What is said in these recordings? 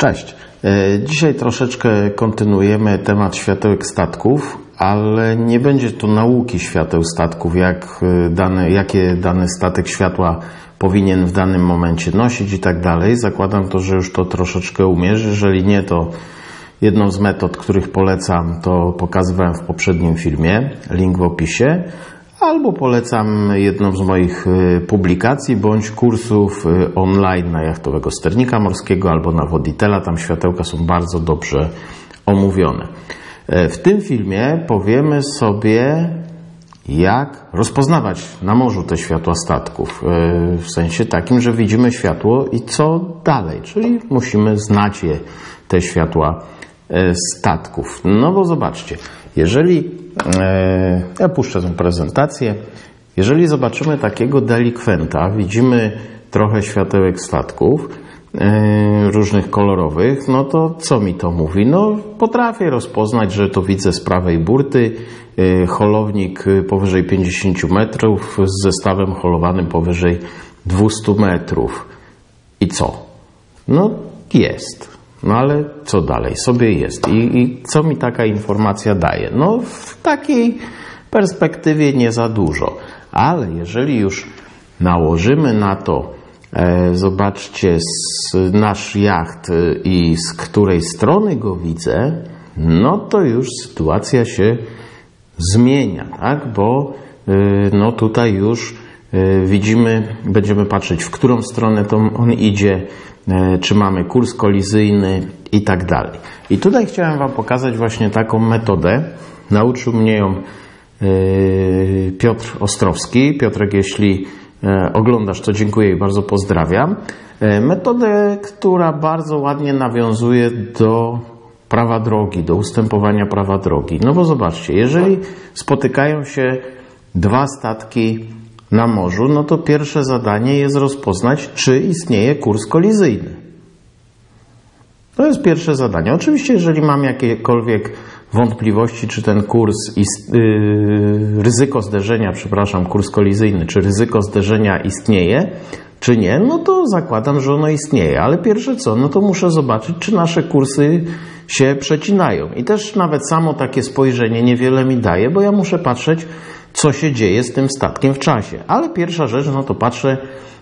Cześć. E, Dzisiaj troszeczkę kontynuujemy temat światełek statków, ale nie będzie tu nauki świateł statków, jak e, dane, jakie dany statek światła powinien w danym momencie nosić i tak dalej. Zakładam to, że już to troszeczkę umiesz. Jeżeli nie, to jedną z metod, których polecam, to pokazywałem w poprzednim filmie. Link w opisie albo polecam jedną z moich y, publikacji bądź kursów y, online na jachtowego sternika morskiego albo na Woditela. Tam światełka są bardzo dobrze omówione. E, W tym filmie powiemy sobie, jak rozpoznawać na morzu te światła statków. E, W sensie takim, że widzimy światło i co dalej, czyli musimy znać je, te światła statków. No bo zobaczcie, jeżeli e, ja puszczę tę prezentację, jeżeli zobaczymy takiego delikwenta, widzimy trochę światełek statków, e, różnych kolorowych, no to co mi to mówi? No potrafię rozpoznać, że to widzę z prawej burty, e, holownik e, powyżej 50 metrów z zestawem holowanym powyżej 200 metrów. I co? No jest. No ale co dalej? Sobie jest. I, I co mi taka informacja daje? No w takiej perspektywie nie za dużo. Ale jeżeli już nałożymy na to, e, zobaczcie, z, nasz jacht e, i z której strony go widzę, no to już sytuacja się zmienia, tak? Bo e, no tutaj już e, widzimy, będziemy patrzeć, w którą stronę to on idzie, czy mamy kurs kolizyjny i tak dalej. I tutaj chciałem Wam pokazać właśnie taką metodę. Nauczył mnie ją e, Piotr Ostrowski. Piotrek, jeśli e, oglądasz, to dziękuję i bardzo pozdrawiam. E, Metodę, która bardzo ładnie nawiązuje do prawa drogi, do ustępowania prawa drogi. No bo zobaczcie, jeżeli spotykają się dwa statki na morzu, no to pierwsze zadanie jest rozpoznać, czy istnieje kurs kolizyjny. To jest pierwsze zadanie. Oczywiście, jeżeli mam jakiekolwiek wątpliwości, czy ten kurs, yy, ryzyko zderzenia, przepraszam, kurs kolizyjny, czy ryzyko zderzenia istnieje, czy nie, no to zakładam, że ono istnieje. Ale pierwsze co, no to muszę zobaczyć, czy nasze kursy się przecinają. I też nawet samo takie spojrzenie niewiele mi daje, bo ja muszę patrzeć, co się dzieje z tym statkiem w czasie. Ale pierwsza rzecz, no to patrzę,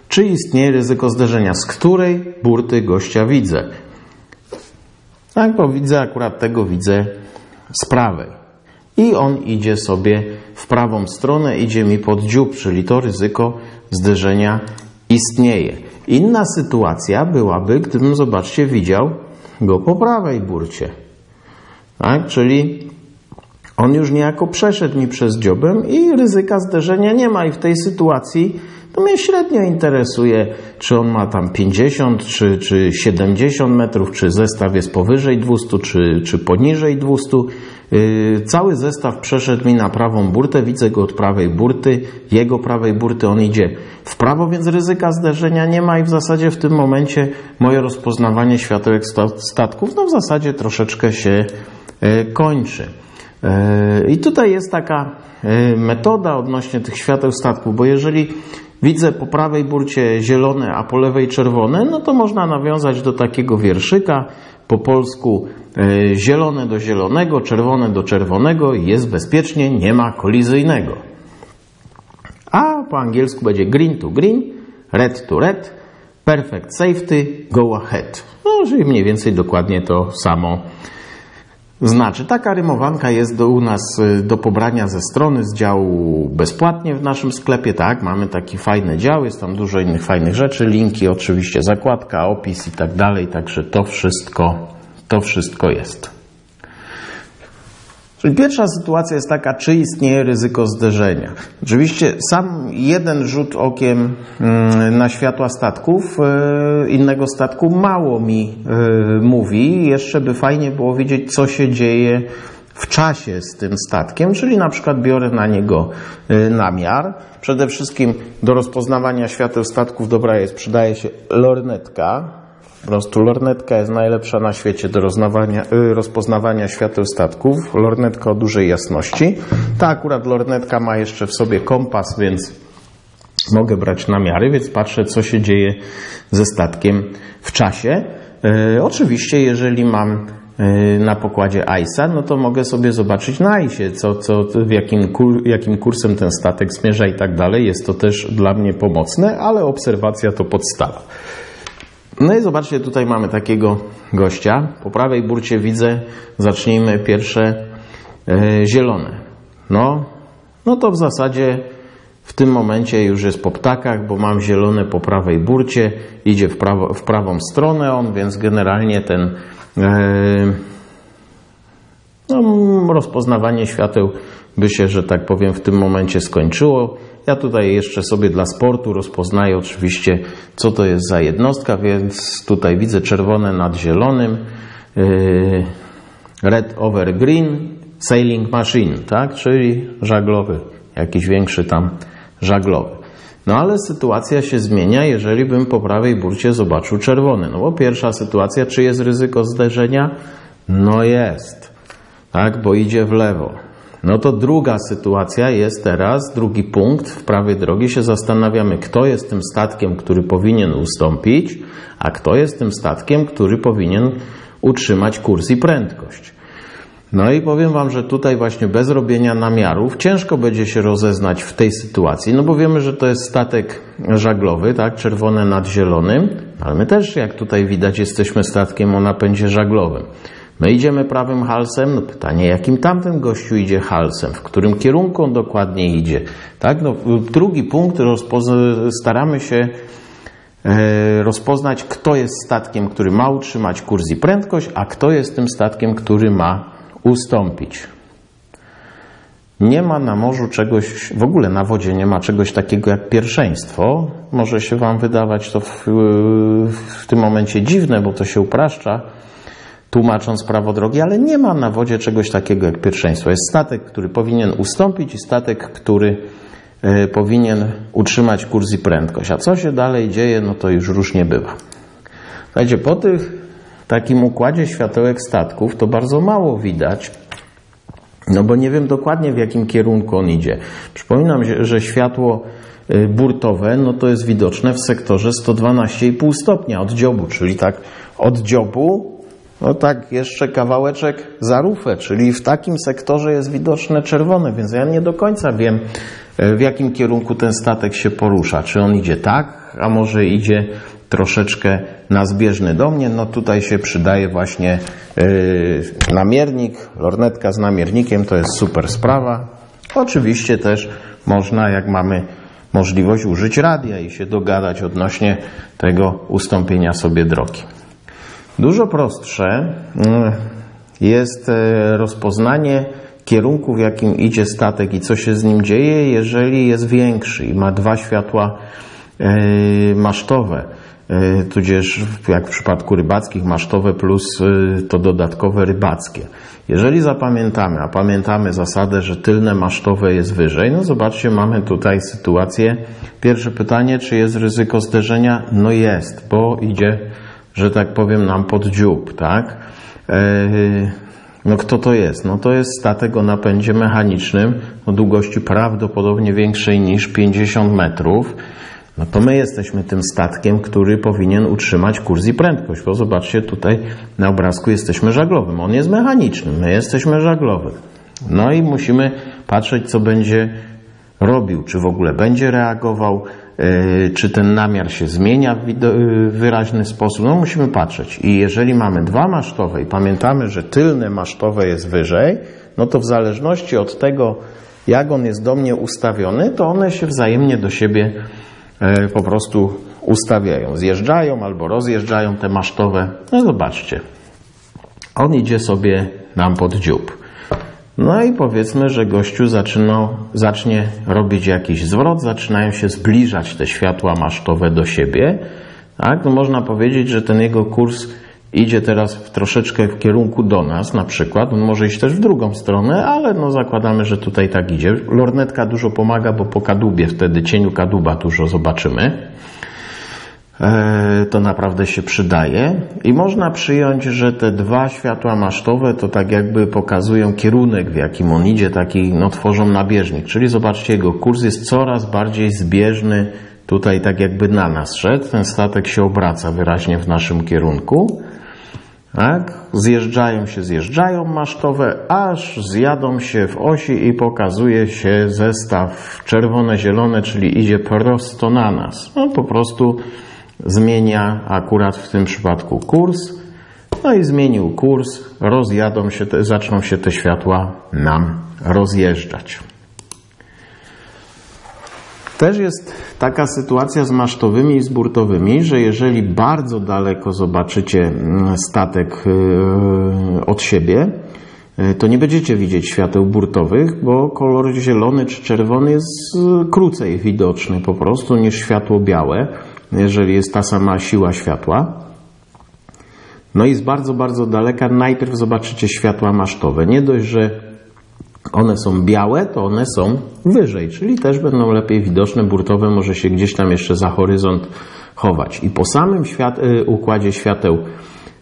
czy istnieje ryzyko zderzenia, z której burty gościa widzę. Tak, bo widzę akurat tego, widzę z prawej. I on idzie sobie w prawą stronę, idzie mi pod dziób, czyli to ryzyko zderzenia istnieje. Inna sytuacja byłaby, gdybym, zobaczcie, widział go po prawej burcie. Tak, czyli on już niejako przeszedł mi przez dziobem i ryzyka zderzenia nie ma. I w tej sytuacji to mnie średnio interesuje, czy on ma tam 50 czy, czy 70 metrów, czy zestaw jest powyżej 200, czy, czy poniżej 200. Yy, cały zestaw przeszedł mi na prawą burtę, widzę go od prawej burty, jego prawej burty on idzie w prawo, więc ryzyka zderzenia nie ma i w zasadzie w tym momencie moje rozpoznawanie światełek sta- statków no w zasadzie troszeczkę się yy, kończy. Yy, I tutaj jest taka yy, metoda odnośnie tych świateł statków, bo jeżeli widzę po prawej burcie zielone, a po lewej czerwone, no to można nawiązać do takiego wierszyka po polsku yy, zielone do zielonego, czerwone do czerwonego, jest bezpiecznie, nie ma kolizyjnego. A po angielsku będzie green to green, red to red, perfect safety, go ahead. No, czyli mniej więcej dokładnie to samo znaczy. Taka rymowanka jest do, u nas y, do pobrania ze strony, z działu bezpłatnie w naszym sklepie, tak? Mamy taki fajny dział, jest tam dużo innych fajnych rzeczy, linki, oczywiście zakładka, opis i tak dalej, także to wszystko, to wszystko jest. Czyli pierwsza sytuacja jest taka, czy istnieje ryzyko zderzenia. Oczywiście sam jeden rzut okiem mm, na światła statków, e, innego statku, mało mi e, mówi. Jeszcze by fajnie było wiedzieć, co się dzieje w czasie z tym statkiem, czyli na przykład biorę na niego e, namiar. Przede wszystkim do rozpoznawania świateł statków dobra jest, przydaje się lornetka. Po prostu lornetka jest najlepsza na świecie do y, rozpoznawania świateł statków. Lornetka o dużej jasności. Ta akurat lornetka ma jeszcze w sobie kompas, więc mogę brać namiary, więc patrzę, co się dzieje ze statkiem w czasie. E, oczywiście, jeżeli mam e, na pokładzie ISA, no to mogę sobie zobaczyć na ISie, co, co, w jakim, kur, jakim kursem ten statek zmierza i tak dalej. Jest to też dla mnie pomocne, ale obserwacja to podstawa. No i zobaczcie, tutaj mamy takiego gościa. Po prawej burcie widzę, zacznijmy pierwsze e, zielone. No, no to w zasadzie w tym momencie już jest po ptakach, bo mam zielone po prawej burcie, idzie w, prawo, w prawą stronę on, więc generalnie ten e, no, rozpoznawanie świateł by się, że tak powiem, w tym momencie skończyło. Ja tutaj jeszcze sobie dla sportu rozpoznaję oczywiście, co to jest za jednostka, więc tutaj widzę czerwone nad zielonym, e, red over green, sailing machine, tak, czyli żaglowy, jakiś większy tam żaglowy. No ale sytuacja się zmienia, jeżeli bym po prawej burcie zobaczył czerwony. No bo pierwsza sytuacja, czy jest ryzyko zderzenia? No jest, tak, bo idzie w lewo. No to druga sytuacja jest teraz, drugi punkt w prawej drogi się zastanawiamy, kto jest tym statkiem, który powinien ustąpić, a kto jest tym statkiem, który powinien utrzymać kurs i prędkość. No i powiem Wam, że tutaj właśnie bez robienia namiarów ciężko będzie się rozeznać w tej sytuacji, no bo wiemy, że to jest statek żaglowy, tak, czerwone nad zielonym, ale my też, jak tutaj widać, jesteśmy statkiem o napędzie żaglowym. My idziemy prawym halsem, no pytanie, jakim tamten gościu idzie halsem, w którym kierunku on dokładnie idzie, tak, no drugi punkt, staramy się e, rozpoznać, kto jest statkiem, który ma utrzymać kurs i prędkość, a kto jest tym statkiem, który ma ustąpić. Nie ma na morzu czegoś, w ogóle na wodzie nie ma czegoś takiego jak pierwszeństwo. Może się Wam wydawać to w, w tym momencie dziwne, bo to się upraszcza, tłumacząc prawo drogi, ale nie ma na wodzie czegoś takiego jak pierwszeństwo. Jest statek, który powinien ustąpić i statek, który y, powinien utrzymać kurs i prędkość. A co się dalej dzieje, no to już różnie bywa. Słuchajcie, po tych takim układzie światełek statków to bardzo mało widać, no bo nie wiem dokładnie w jakim kierunku on idzie. Przypominam, że światło y, burtowe, no to jest widoczne w sektorze 112,5 stopnia od dziobu, czyli tak od dziobu, no tak jeszcze kawałeczek za rufę, czyli w takim sektorze jest widoczne czerwone, więc ja nie do końca wiem y, w jakim kierunku ten statek się porusza. Czy on idzie tak, a może idzie troszeczkę na zbieżny do mnie, no tutaj się przydaje właśnie yy, namiernik, lornetka z namiernikiem, to jest super sprawa. Oczywiście też można, jak mamy możliwość użyć radia i się dogadać odnośnie tego ustąpienia sobie drogi. Dużo prostsze yy, jest yy, rozpoznanie kierunku, w jakim idzie statek i co się z nim dzieje, jeżeli jest większy i ma dwa światła yy, masztowe. E, tudzież jak w przypadku rybackich masztowe plus e, to dodatkowe rybackie. Jeżeli zapamiętamy, a pamiętamy zasadę, że tylne masztowe jest wyżej, no zobaczcie, mamy tutaj sytuację. Pierwsze pytanie, czy jest ryzyko zderzenia? No jest, bo idzie, że tak powiem, nam pod dziób, tak? E, no kto to jest? No to jest statek o napędzie mechanicznym o długości prawdopodobnie większej niż 50 metrów. No to my jesteśmy tym statkiem, który powinien utrzymać kurs i prędkość, bo zobaczcie tutaj na obrazku jesteśmy żaglowym. On jest mechaniczny, my jesteśmy żaglowym. No i musimy patrzeć, co będzie robił, czy w ogóle będzie reagował, czy ten namiar się zmienia w yy, wyraźny sposób. No musimy patrzeć. I jeżeli mamy dwa masztowe i pamiętamy, że tylne masztowe jest wyżej, no to w zależności od tego, jak on jest do mnie ustawiony, to one się wzajemnie do siebie E, po prostu ustawiają. Zjeżdżają albo rozjeżdżają te masztowe. No zobaczcie. On idzie sobie nam pod dziób. No i powiedzmy, że gościu zaczyna, zacznie robić jakiś zwrot, zaczynają się zbliżać te światła masztowe do siebie. Tak? No można powiedzieć, że ten jego kurs idzie teraz w troszeczkę w kierunku do nas, na przykład. On może iść też w drugą stronę, ale no zakładamy, że tutaj tak idzie. Lornetka dużo pomaga, bo po kadłubie wtedy cieniu kadłuba dużo zobaczymy. E, to naprawdę się przydaje. I można przyjąć, że te dwa światła masztowe to tak jakby pokazują kierunek, w jakim on idzie, taki, no tworzą nabieżnik. Czyli zobaczcie, jego kurs jest coraz bardziej zbieżny tutaj tak jakby na nas szedł. Ten statek się obraca wyraźnie w naszym kierunku. Tak? Zjeżdżają się, zjeżdżają masztowe, aż zjadą się w osi i pokazuje się zestaw czerwone-zielone, czyli idzie prosto na nas. No po prostu zmienia akurat w tym przypadku kurs. No i zmienił kurs, rozjadą się, te, zaczną się te światła nam rozjeżdżać. Też jest taka sytuacja z masztowymi i z burtowymi, że jeżeli bardzo daleko zobaczycie mm, statek y, od siebie, y, to nie będziecie widzieć świateł burtowych, bo kolor zielony czy czerwony jest y, krócej widoczny po prostu niż światło białe, jeżeli jest ta sama siła światła. No i z bardzo, bardzo daleka najpierw zobaczycie światła masztowe. Nie dość, że one są białe, to one są wyżej, czyli też będą lepiej widoczne. Burtowe może się gdzieś tam jeszcze za horyzont chować. I po samym świat, y, układzie świateł,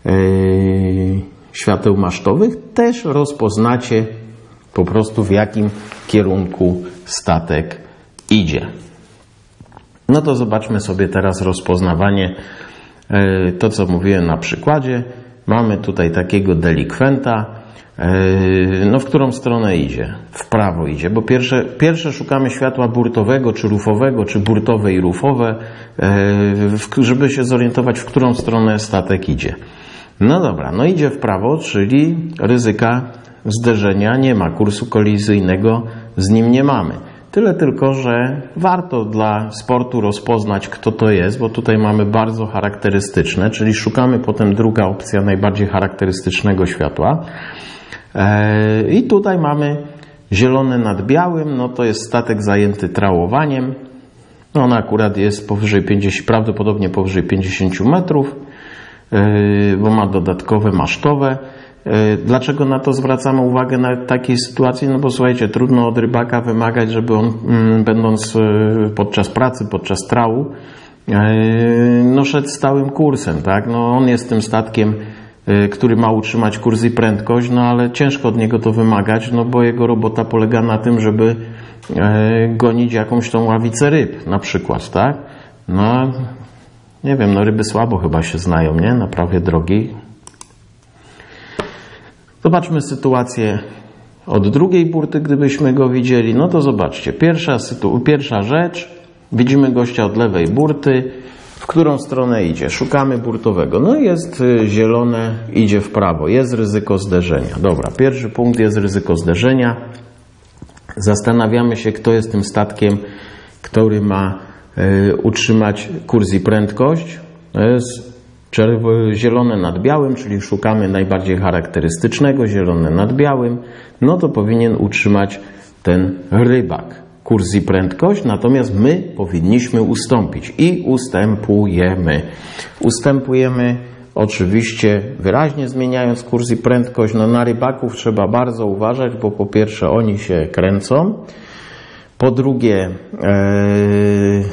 yy, świateł masztowych też rozpoznacie po prostu w jakim kierunku statek idzie. No to zobaczmy sobie teraz rozpoznawanie, yy, to co mówiłem na przykładzie. Mamy tutaj takiego delikwenta, Yy, no w którą stronę idzie? W prawo idzie, bo pierwsze, pierwsze szukamy światła burtowego, czy rufowego, czy burtowe i rufowe, yy, żeby się zorientować, w którą stronę statek idzie. No dobra, no idzie w prawo, czyli ryzyka zderzenia nie ma, kursu kolizyjnego z nim nie mamy. Tyle tylko, że warto dla sportu rozpoznać, kto to jest, bo tutaj mamy bardzo charakterystyczne, czyli szukamy potem druga opcja najbardziej charakterystycznego światła. E, I tutaj mamy zielone nad białym, no to jest statek zajęty trałowaniem. No on akurat jest powyżej 50, prawdopodobnie powyżej 50 metrów, e, bo ma dodatkowe masztowe. E, dlaczego na to zwracamy uwagę na takiej sytuacji? No bo słuchajcie, trudno od rybaka wymagać, żeby on mm, będąc podczas pracy, podczas trału, no szedł stałym kursem, tak? No on jest tym statkiem który ma utrzymać kurs i prędkość, no ale ciężko od niego to wymagać, no bo jego robota polega na tym, żeby gonić jakąś tą ławicę ryb na przykład, tak? No, nie wiem, no ryby słabo chyba się znają, nie? Na prawie drogi. Zobaczmy sytuację od drugiej burty, gdybyśmy go widzieli. No to zobaczcie, pierwsza, pierwsza rzecz, widzimy gościa od lewej burty, w którą stronę idzie. Szukamy burtowego. No jest y, zielone, idzie w prawo. Jest ryzyko zderzenia. Dobra, pierwszy punkt jest ryzyko zderzenia. Zastanawiamy się, kto jest tym statkiem, który ma y, utrzymać kurs i prędkość. To jest zielone nad białym, czyli szukamy najbardziej charakterystycznego, zielone nad białym. No to powinien utrzymać ten rybak kurs i prędkość, natomiast my powinniśmy ustąpić i ustępujemy. Ustępujemy oczywiście wyraźnie zmieniając kurs i prędkość. No na rybaków trzeba bardzo uważać, bo po pierwsze oni się kręcą, po drugie ee,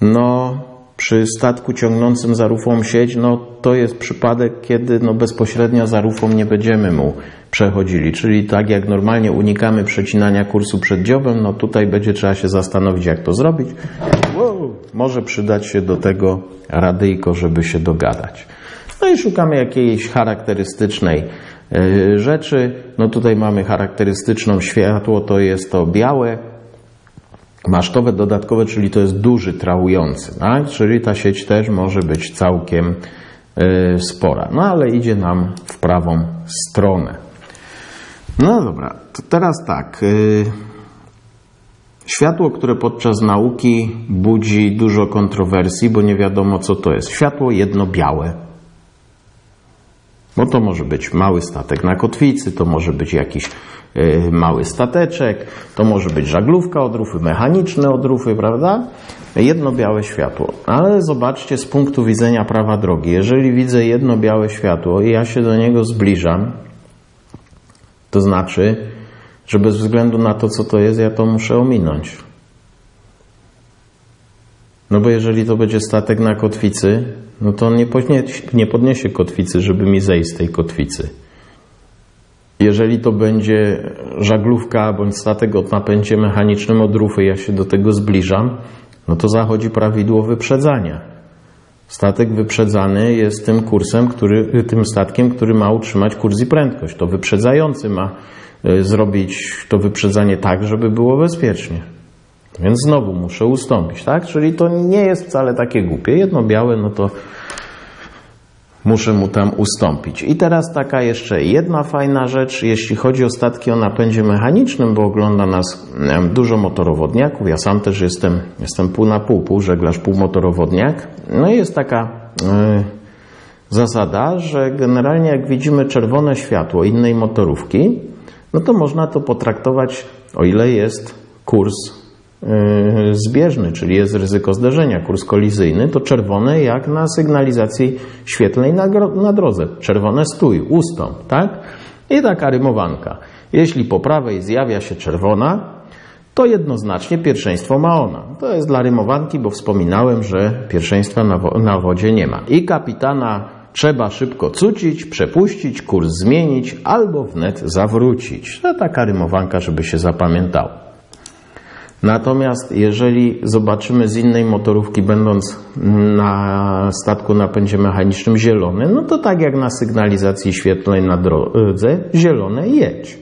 no przy statku ciągnącym za rufą sieć, no to jest przypadek, kiedy no bezpośrednio za rufą nie będziemy mu przechodzili. Czyli tak jak normalnie unikamy przecinania kursu przed dziobem, no tutaj będzie trzeba się zastanowić, jak to zrobić. Wow, może przydać się do tego radyjko, żeby się dogadać. No i szukamy jakiejś charakterystycznej e, rzeczy. No tutaj mamy charakterystyczną światło, to jest to białe, masztowe dodatkowe, czyli to jest duży trałujący, tak? czyli ta sieć też może być całkiem y, spora. No ale idzie nam w prawą stronę. No dobra, to teraz tak. Y, światło, które podczas nauki budzi dużo kontrowersji, bo nie wiadomo co to jest. Światło jedno-białe. Bo to może być mały statek na kotwicy, to może być jakiś y, mały stateczek, to może być żaglówka odrufy, mechaniczne odrufy, prawda? Jedno białe światło. Ale zobaczcie z punktu widzenia prawa drogi. Jeżeli widzę jedno białe światło i ja się do niego zbliżam, to znaczy, że bez względu na to, co to jest, ja to muszę ominąć. No bo jeżeli to będzie statek na kotwicy, no to on nie podniesie, nie podniesie kotwicy, żeby mi zejść z tej kotwicy. Jeżeli to będzie żaglówka bądź statek o napędzie mechanicznym od rufy, ja się do tego zbliżam, no to zachodzi prawidło wyprzedzania. Statek wyprzedzany jest tym kursem, który, tym statkiem, który ma utrzymać kurs i prędkość. To wyprzedzający ma y, zrobić to wyprzedzanie tak, żeby było bezpiecznie. Więc znowu muszę ustąpić, tak? Czyli to nie jest wcale takie głupie. Jedno białe, no to muszę mu tam ustąpić. I teraz taka jeszcze jedna fajna rzecz, jeśli chodzi o statki o napędzie mechanicznym, bo ogląda nas dużo motorowodniaków. Ja sam też jestem, jestem pół na pół, pół żeglarz, pół motorowodniak. No i jest taka yy, zasada, że generalnie jak widzimy czerwone światło innej motorówki, no to można to potraktować, o ile jest kurs zbieżny, czyli jest ryzyko zderzenia, kurs kolizyjny, to czerwone jak na sygnalizacji świetlnej na, na drodze. Czerwone stój, ustąp, tak? I taka rymowanka. Jeśli po prawej zjawia się czerwona, to jednoznacznie pierwszeństwo ma ona. To jest dla rymowanki, bo wspominałem, że pierwszeństwa na, wo na wodzie nie ma. I kapitana trzeba szybko cucić, przepuścić, kurs zmienić albo wnet zawrócić. To taka rymowanka, żeby się zapamiętało. Natomiast jeżeli zobaczymy z innej motorówki, będąc na statku napędzie mechanicznym zielony, no to tak jak na sygnalizacji świetlnej na drodze, zielone jedź.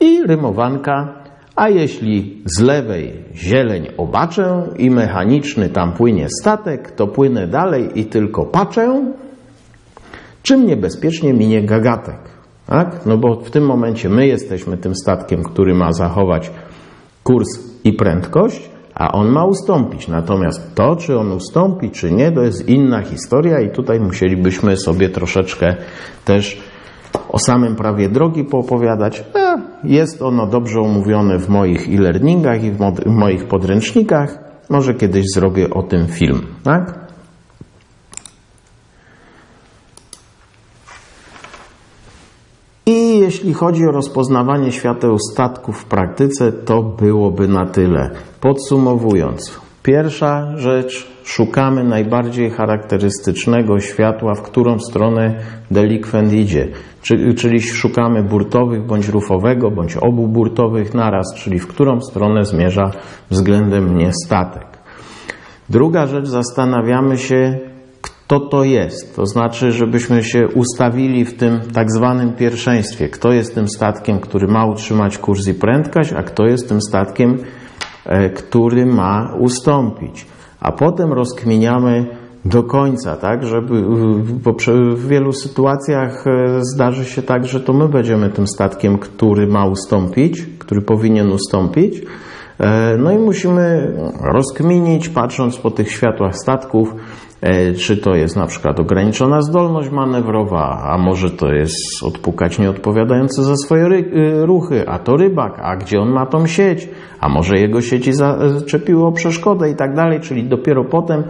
I rymowanka, a jeśli z lewej zieleń obaczę i mechaniczny tam płynie statek, to płynę dalej i tylko patrzę, czym niebezpiecznie minie gagatek. Tak? No bo w tym momencie my jesteśmy tym statkiem, który ma zachować kurs i prędkość, a on ma ustąpić. Natomiast to, czy on ustąpi, czy nie, to jest inna historia i tutaj musielibyśmy sobie troszeczkę też o samym prawie drogi poopowiadać. E, jest ono dobrze omówione w moich e-learningach i w moich podręcznikach. Może kiedyś zrobię o tym film, tak? I jeśli chodzi o rozpoznawanie świateł statków w praktyce, to byłoby na tyle. Podsumowując, pierwsza rzecz, szukamy najbardziej charakterystycznego światła, w którą stronę delikwent idzie. Czyli szukamy burtowych bądź rufowego, bądź obu burtowych naraz, czyli w którą stronę zmierza względem mnie statek. Druga rzecz, zastanawiamy się, kto to jest. To znaczy, żebyśmy się ustawili w tym tak zwanym pierwszeństwie. Kto jest tym statkiem, który ma utrzymać kurs i prędkość, a kto jest tym statkiem, e, który ma ustąpić. A potem rozkminiamy do końca, tak, żeby, bo w wielu sytuacjach e, zdarzy się tak, że to my będziemy tym statkiem, który ma ustąpić, który powinien ustąpić. E, no i musimy rozkminić, patrząc po tych światłach statków, czy to jest na przykład ograniczona zdolność manewrowa, a może to jest odpukać nieodpowiadający za swoje y, ruchy, a to rybak, a gdzie on ma tą sieć, a może jego sieci zaczepiło przeszkodę i tak dalej, czyli dopiero potem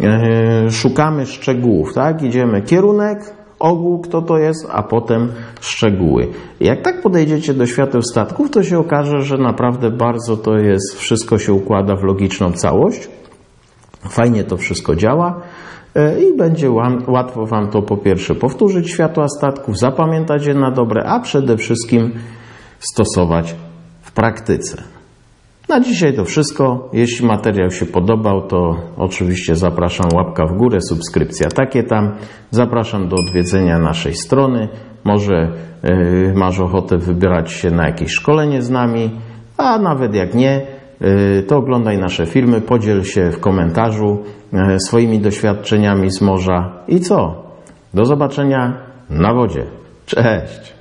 e, szukamy szczegółów, tak? Idziemy kierunek, ogół, kto to jest, a potem szczegóły. Jak tak podejdziecie do świateł statków, to się okaże, że naprawdę bardzo to jest, wszystko się układa w logiczną całość. Fajnie to wszystko działa e, i będzie łatwo Wam to po pierwsze powtórzyć światła statków, zapamiętać je na dobre, a przede wszystkim stosować w praktyce. Na dzisiaj to wszystko. Jeśli materiał się podobał, to oczywiście zapraszam łapka w górę, subskrypcja takie tam. Zapraszam do odwiedzenia naszej strony. Może yy, masz ochotę wybrać się na jakieś szkolenie z nami, a nawet jak nie, to oglądaj nasze filmy, podziel się w komentarzu y, swoimi doświadczeniami z morza i co? Do zobaczenia na wodzie. Cześć!